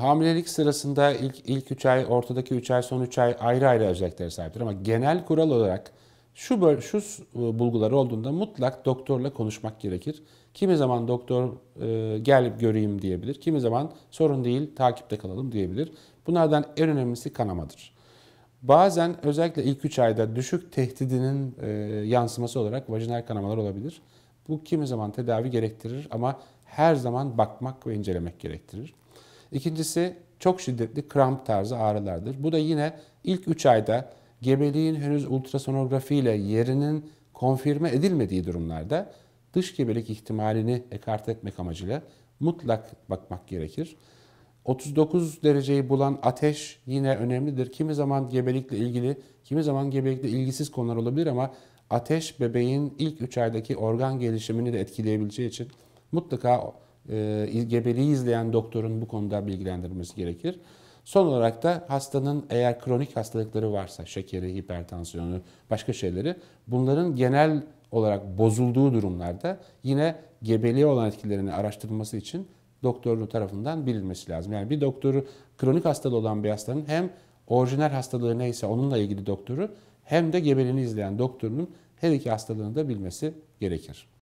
Hamilelik sırasında ilk ilk 3 ay, ortadaki 3 ay, son 3 ay ayrı ayrı özelliklere sahiptir ama genel kural olarak şu şu s- bulgular olduğunda mutlak doktorla konuşmak gerekir. Kimi zaman doktor e, gel göreyim diyebilir. Kimi zaman sorun değil, takipte kalalım diyebilir. Bunlardan en önemlisi kanamadır. Bazen özellikle ilk 3 ayda düşük tehdidinin e, yansıması olarak vajinal kanamalar olabilir. Bu kimi zaman tedavi gerektirir ama her zaman bakmak ve incelemek gerektirir. İkincisi çok şiddetli kramp tarzı ağrılardır. Bu da yine ilk 3 ayda gebeliğin henüz ultrasonografi ile yerinin konfirme edilmediği durumlarda dış gebelik ihtimalini ekart etmek amacıyla mutlak bakmak gerekir. 39 dereceyi bulan ateş yine önemlidir. Kimi zaman gebelikle ilgili, kimi zaman gebelikle ilgisiz konular olabilir ama ateş bebeğin ilk 3 aydaki organ gelişimini de etkileyebileceği için mutlaka e, gebeliği izleyen doktorun bu konuda bilgilendirmesi gerekir. Son olarak da hastanın eğer kronik hastalıkları varsa, şekeri, hipertansiyonu, başka şeyleri, bunların genel olarak bozulduğu durumlarda yine gebeliğe olan etkilerini araştırılması için doktorun tarafından bilinmesi lazım. Yani bir doktoru kronik hastalığı olan bir hastanın hem orijinal hastalığı neyse onunla ilgili doktoru hem de gebeliğini izleyen doktorunun her iki hastalığını da bilmesi gerekir.